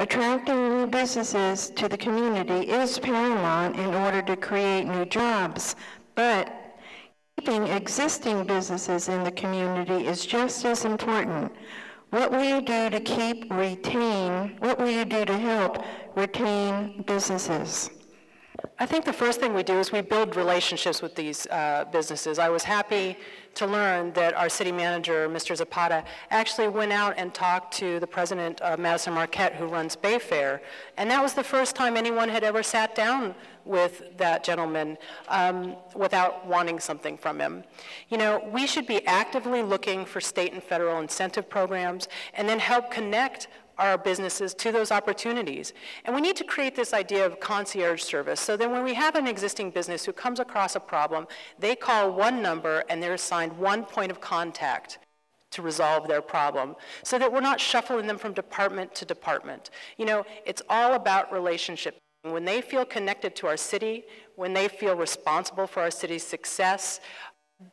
Attracting new businesses to the community is paramount in order to create new jobs, but keeping existing businesses in the community is just as important. What will you do to keep, retain, what will you do to help retain businesses? I think the first thing we do is we build relationships with these uh, businesses. I was happy to learn that our city manager, Mr. Zapata, actually went out and talked to the president of Madison Marquette, who runs Bayfair, and that was the first time anyone had ever sat down with that gentleman um, without wanting something from him. You know, we should be actively looking for state and federal incentive programs and then help connect our businesses to those opportunities. And we need to create this idea of concierge service so then when we have an existing business who comes across a problem, they call one number and they're assigned one point of contact to resolve their problem so that we're not shuffling them from department to department. You know, it's all about relationship. When they feel connected to our city, when they feel responsible for our city's success,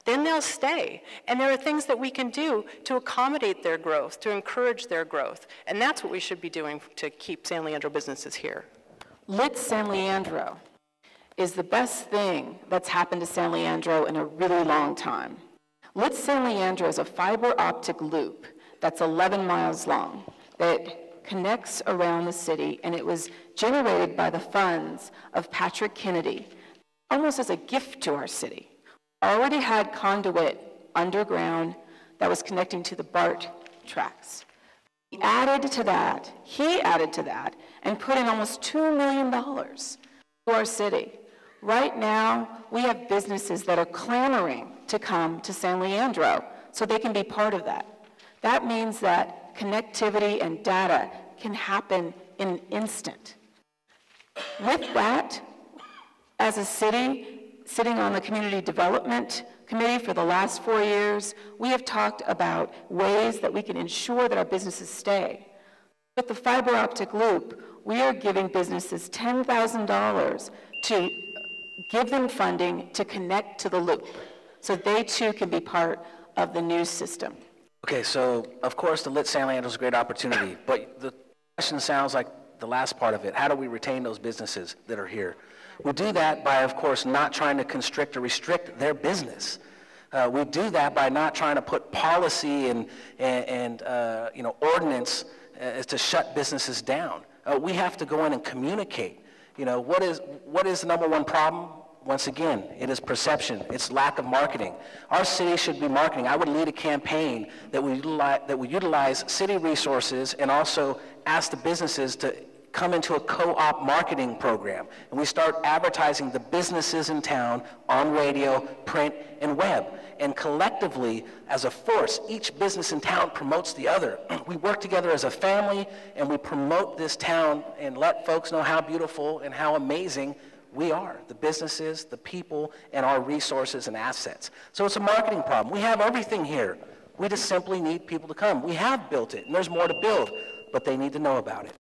then they'll stay. And there are things that we can do to accommodate their growth, to encourage their growth. And that's what we should be doing to keep San Leandro businesses here. Lit San Leandro is the best thing that's happened to San Leandro in a really long time. Lit San Leandro is a fiber optic loop that's 11 miles long that connects around the city, and it was generated by the funds of Patrick Kennedy, almost as a gift to our city already had conduit underground that was connecting to the BART tracks. He added to that, he added to that, and put in almost $2 million to our city. Right now, we have businesses that are clamoring to come to San Leandro so they can be part of that. That means that connectivity and data can happen in an instant. With that, as a city, sitting on the Community Development Committee for the last four years, we have talked about ways that we can ensure that our businesses stay. With the fiber optic loop, we are giving businesses $10,000 to give them funding to connect to the loop so they too can be part of the new system. Okay, so of course the Lit San Leandro is a great opportunity, but the question sounds like the last part of it. How do we retain those businesses that are here? We do that by, of course, not trying to constrict or restrict their business. Uh, we do that by not trying to put policy and, and, uh, you know, ordinance uh, to shut businesses down. Uh, we have to go in and communicate. You know, what is, what is the number one problem? Once again, it is perception. It's lack of marketing. Our city should be marketing. I would lead a campaign that would utilize, that would utilize city resources and also ask the businesses to come into a co-op marketing program and we start advertising the businesses in town on radio, print, and web. And collectively, as a force, each business in town promotes the other. we work together as a family and we promote this town and let folks know how beautiful and how amazing we are, the businesses, the people, and our resources and assets. So it's a marketing problem. We have everything here. We just simply need people to come. We have built it, and there's more to build, but they need to know about it.